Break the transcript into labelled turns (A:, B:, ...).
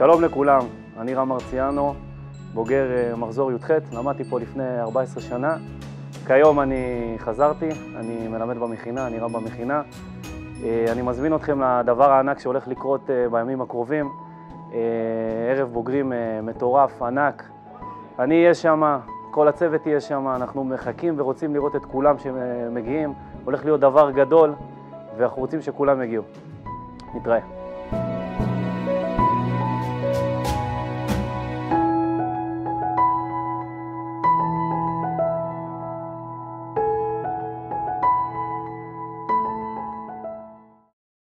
A: שלום לכולם, אני רם מרציאנו, בוגר אה, מחזור י"ח, למדתי פה לפני 14 שנה. כיום אני חזרתי, אני מלמד במכינה, אני רם במכינה. אה, אני מזמין אתכם לדבר הענק שהולך לקרות אה, בימים הקרובים. ערב בוגרים מטורף, ענק. אני אהיה שם, כל הצוות יהיה שם, אנחנו מחכים ורוצים לראות את כולם שמגיעים. הולך להיות דבר גדול, ואנחנו רוצים שכולם יגיעו. נתראה.